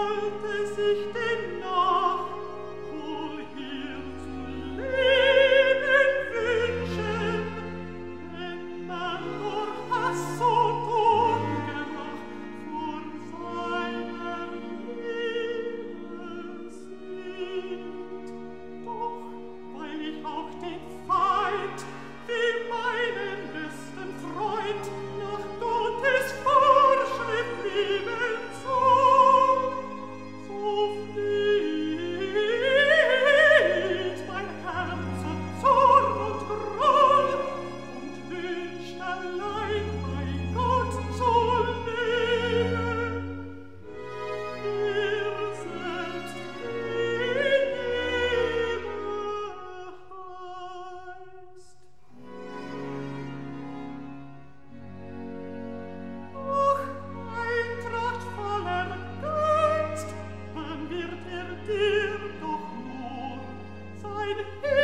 wollte sich der stirbt doch nur sein Herz.